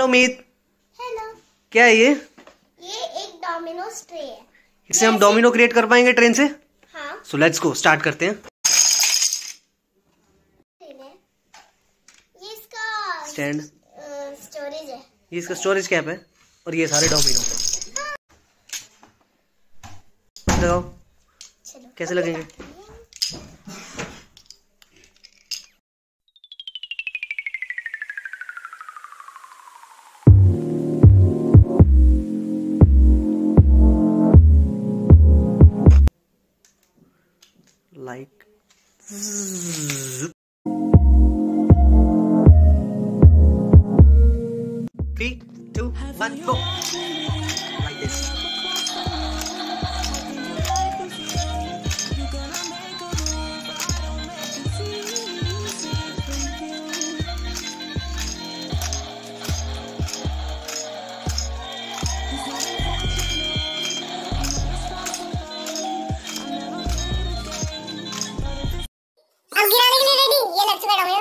Hello मीत hello क्या है ये? ये एक डोमिनोज ट्रे है। इससे हम डोमिनो क्रिएट कर पाएँगे ट्रेन से? हाँ। सो लेट्स गो स्टार्ट करते हैं। ये इसका स्टैंड स्टोरेज है। ये इसका स्टोरेज कैप है और ये सारे डोमिनो लगाओ। कैसे लगेंगे? Like three, two, one, go. Like this. अब गिराने के लिए रेडी ये लग चुका है